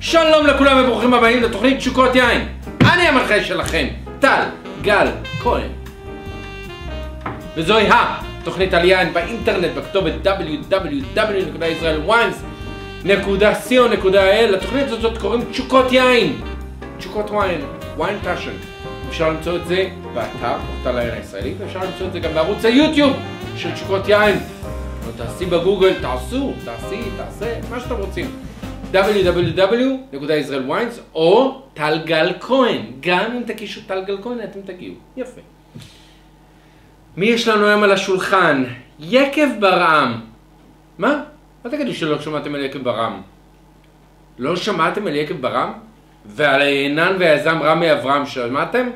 שלום לכולם וברוכים הבאים לתוכנית תשוקות יין. אני המנחה שלכם, טל גל כהן. וזוהי התוכנית על יין באינטרנט בכתובת www.israelwines.co.il לתוכנית הזאת קוראים תשוקות יין. תשוקות יין, Wine Passion. אפשר למצוא את זה באתר, פורטל היין הישראלי, ואפשר למצוא את זה גם בערוץ היוטיוב של תשוקות יין. או תעשי בגוגל, תעשו, תעשי, תעשה, מה שאתם רוצים. www.israelwines או טל גל כהן. גם אם תקישו טל גל כהן אתם תגיעו. יפה. מי יש לנו היום על השולחן? יקב ברעם. מה? אל תגידו שלא שמעתם על יקב ברעם. לא שמעתם על יקב ברעם? ועל העינן והיזם רמי אברהם שמעתם?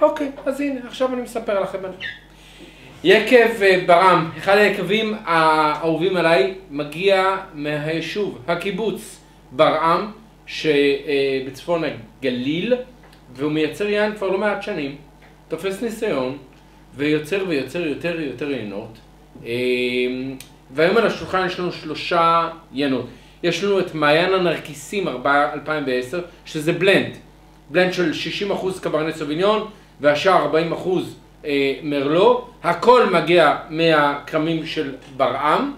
אוקיי, אז הנה, עכשיו אני מספר לכם על זה. יקב אה, ברעם, אחד היקבים האהובים עליי, מגיע מהיישוב, הקיבוץ ברעם, שבצפון הגליל, והוא מייצר יין כבר לא מעט שנים, תופס ניסיון, ויוצר ויוצר יותר ויותר יינות. אה, והיום על השולחן יש לנו שלושה יינות. יש לנו את מעיין הנרקיסים 2010, שזה בלנד. בלנד של 60% קברנט סוביניון, והשאר 40% אה, מרלו, הכל מגיע מהכרמים של ברעם,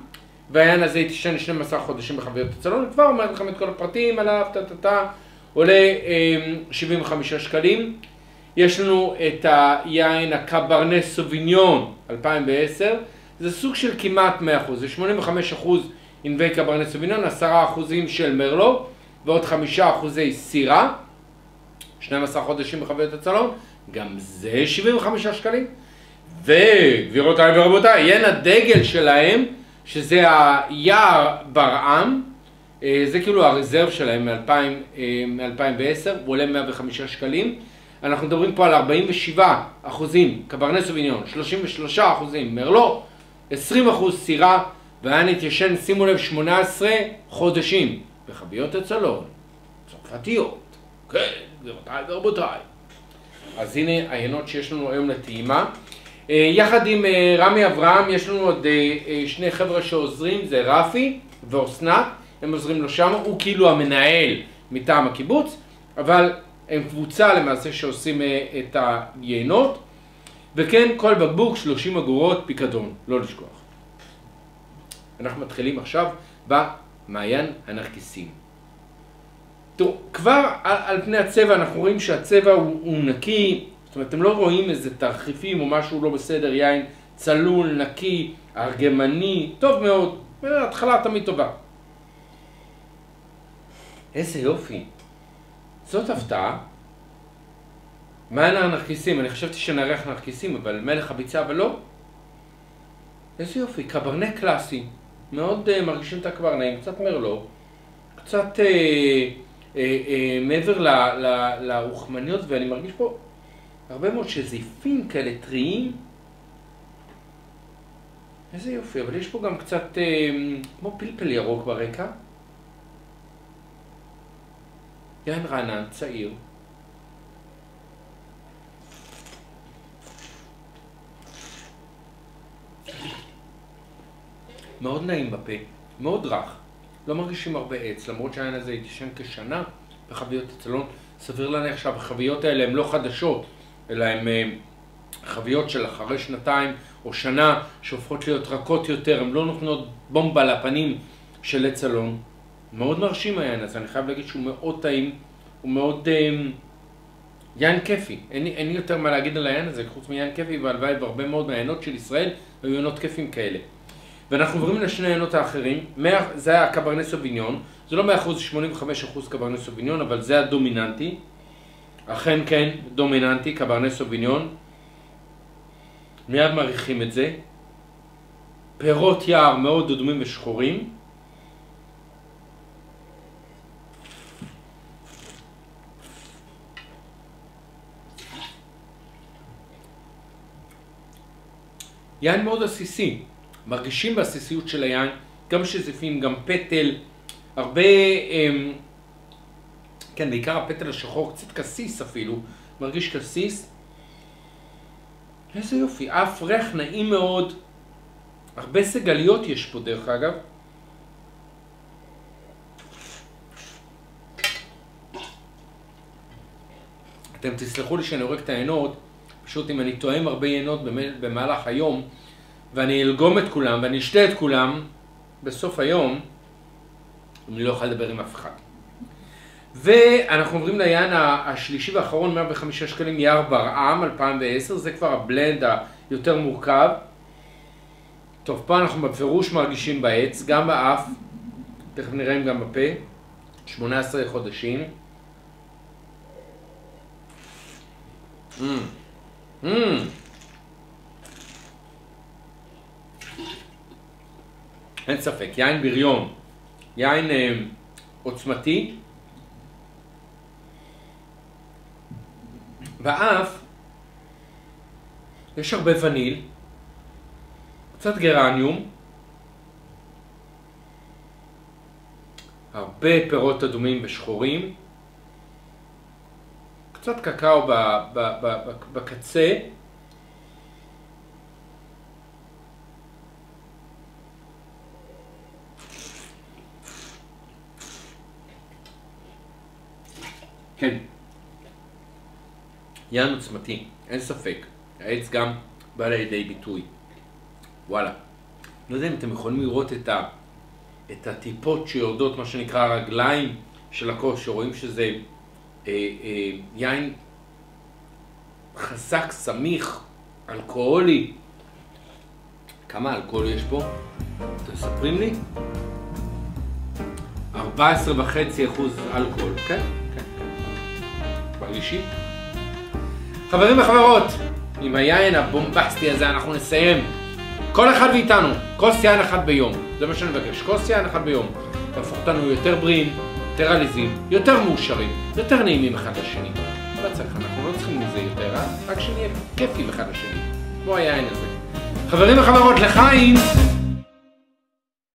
והעניין הזה התיישן 12 חודשים בחביות הצלון, כבר אומר לכם את כל הפרטים עליו, טה טה טה, עולה אה, 75 שקלים. יש לנו את היין הקברנה סוביניון 2010, זה סוג של כמעט 100%, זה 85% ענבי קברנה סוביניון, 10% של מרלו ועוד 5% סירה, 12 חודשים בחביות הצלון, גם זה 75 שקלים. וגבירותיי ורבותיי, יין הדגל שלהם, שזה היער ברעם, אה, זה כאילו הרזרב שלהם מ-2010, הוא עולה 105 שקלים. אנחנו מדברים פה על 47 אחוזים קברנס סוביניון, 33 אחוזים מרלו, 20 אחוז סירה, והיין התיישן, שימו לב, 18 חודשים בחביות הצלון, צרפתיות, כן, גבירותיי ורבותיי. אז הנה העיינות שיש לנו היום לטעימה. יחד עם רמי אברהם יש לנו עוד שני חבר'ה שעוזרים, זה רפי ואוסנת, הם עוזרים לו שם, הוא כאילו המנהל מטעם הקיבוץ, אבל הם קבוצה למעשה שעושים את היינות, וכן כל בקבוק 30 אגורות פיקדון, לא לשכוח. אנחנו מתחילים עכשיו במעיין הנרקיסים. תראו, כבר על, על פני הצבע אנחנו רואים שהצבע הוא, הוא נקי, זאת אומרת, אתם לא רואים איזה תרחיפים או משהו לא בסדר, יין צלול, נקי, ארגמני, טוב מאוד, התחלה תמיד טובה. איזה יופי. זאת הפתעה. מעיין הנרקיסים, אני חשבתי שנארח נרקיסים, אבל מלך הביצה, אבל לא. איזה יופי, קברנה קלאסי. מאוד uh, מרגישים את הקברנה, קצת מרלו, קצת... Uh, אה, אה, מעבר לרוחמניות, ואני מרגיש פה הרבה מאוד שזיפים כאלה טריים. איזה יופי, אבל יש פה גם קצת אה, כמו פלפל ירוק ברקע. יין רענן, צעיר. מאוד נעים בפה, מאוד רך. לא מרגישים הרבה עץ, למרות שהעין הזה התיישן כשנה בחביות הצלון. סביר להניח שהחביות האלה הן לא חדשות, אלא הן אה, חביות של אחרי שנתיים או שנה שהופכות להיות רכות יותר, הן לא נותנות בומבה לפנים של עץ צלון. מאוד מרשים העין הזה, אני חייב להגיד שהוא מאוד טעים, הוא מאוד אה, יין כיפי. אין, אין לי יותר מה להגיד על העין הזה, חוץ מעין כיפי, והלוואי והרבה מאוד מהעיינות של ישראל היו עיינות כיפים כאלה. ואנחנו עוברים לשני העיינות האחרים, זה היה קברנס סוביניון, זה לא 100%, זה 85% קברנס סוביניון, אבל זה הדומיננטי. אכן כן, דומיננטי, קברנס סוביניון. מיד מעריכים את זה. פירות יער מאוד אדומים ושחורים. יין מאוד עסיסי. מרגישים בעסיסיות של היין, גם שזיפים, גם פטל, הרבה, אמ, כן, בעיקר הפטל השחור, קצת קסיס אפילו, מרגיש קסיס. איזה יופי, אף ריח נעים מאוד. הרבה סגליות יש פה דרך אגב. אתם תסלחו לי שאני הורג את העיינות, פשוט אם אני טועם הרבה יינות במהלך היום, ואני אלגום את כולם ואני אשתה את כולם, בסוף היום אני לא אוכל לדבר עם אף אחד. ואנחנו עוברים ליין השלישי והאחרון, 105 שקלים, יער ברעם 2010, זה כבר הבלנד היותר מורכב. טוב, פה אנחנו בפירוש מרגישים בעץ, גם באף, תכף נראה אם גם בפה, 18 חודשים. Mm. Mm. אין ספק, יין בריון, יין אה, עוצמתי, באף יש הרבה וניל, קצת גרניום, הרבה פירות אדומים ושחורים, קצת קקאו בקצה, כן. יען עוצמתי, אין ספק. העץ גם בא לידי ביטוי. וואלה. לא יודע אם אתם יכולים לראות את, ה, את הטיפות שיורדות, מה שנקרא הרגליים של הכוס, שרואים שזה אה, אה, יין חזק, סמיך, אלכוהולי. כמה אלכוהול יש פה? אתם מספרים לי? 14.5% אלכוהול, כן? מרגישים? חברים וחברות, עם היין הבומבסטי הזה אנחנו נסיים. כל אחד מאיתנו, כוס יין אחת ביום. זה מה שאני מבקש, כוס יין אחת ביום. תהפוך אותנו יותר בריאים, יותר עליזים, יותר מאושרים, יותר נעימים אחד לשני. לא צריך, אנחנו לא צריכים מזה יותר, אה? רק שנהיה כיפים אחד לשני. כמו היין הזה. חברים וחברות, לחיים!